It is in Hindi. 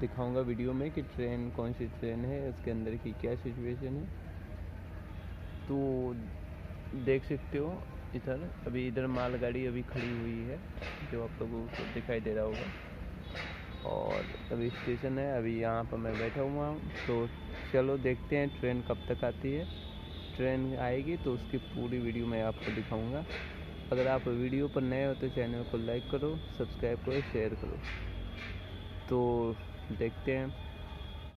दिखाऊँगा वीडियो में कि ट्रेन कौन सी ट्रेन है उसके अंदर की क्या सिचुएशन है। तो देख सकते हो इधर, अभी इधर मालगाड़ी अभी खड़ी हुई है, जो आप लोगों को दिखाई दे रहा होगा। और अभी स्टेशन है, अभी यहाँ पर मैं बैठा हुआ हूँ। तो चलो देखते हैं ट्रेन कब तक आती है। ट्रेन आएगी तो उसकी पूरी वीडियो मैं आपको दिखाऊँगा। अगर आप वीडियो पर नए हो तो चैनल को लाइक करो, सब्सक्राइब करो, शेयर करो। तो देखते हैं।